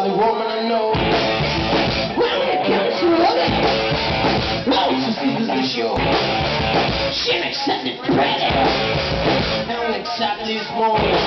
The woman I know. Well, it comes to it. No, she sees this show. She accepted credit. And accept this moment.